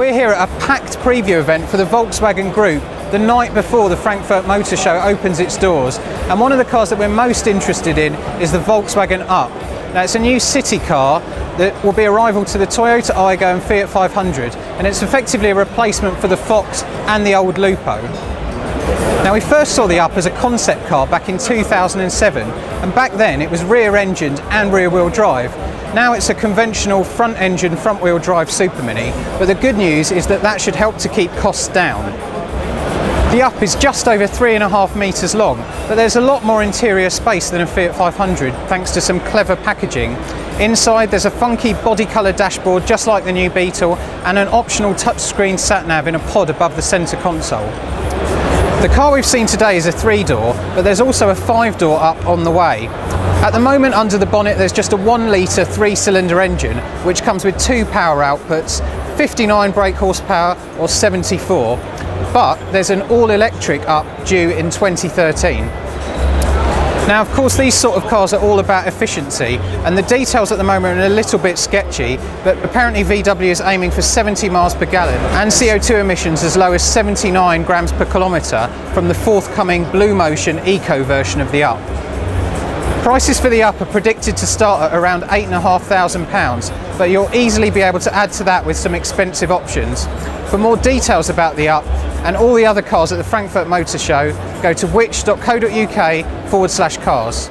We're here at a packed preview event for the Volkswagen Group the night before the Frankfurt Motor Show opens its doors. And one of the cars that we're most interested in is the Volkswagen Up. Now it's a new city car that will be a rival to the Toyota Aygo and Fiat 500 and it's effectively a replacement for the Fox and the old Lupo. Now we first saw the Up as a concept car back in 2007 and back then it was rear engined and rear wheel drive now it's a conventional front engine, front wheel drive Super Mini, but the good news is that that should help to keep costs down. The up is just over three and a half metres long, but there's a lot more interior space than a Fiat 500 thanks to some clever packaging. Inside there's a funky body colour dashboard just like the new Beetle and an optional touchscreen sat-nav in a pod above the centre console. The car we've seen today is a three door, but there's also a five door up on the way. At the moment under the bonnet there's just a 1 litre 3 cylinder engine which comes with two power outputs, 59 brake horsepower or 74, but there's an all electric up due in 2013. Now, of course, these sort of cars are all about efficiency, and the details at the moment are a little bit sketchy, but apparently VW is aiming for 70 miles per gallon and CO2 emissions as low as 79 grams per kilometre from the forthcoming Blue Motion Eco version of the Up. Prices for the Up are predicted to start at around £8,500, but you'll easily be able to add to that with some expensive options. For more details about the Up and all the other cars at the Frankfurt Motor Show, go to which.co.uk forward slash cars.